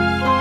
Música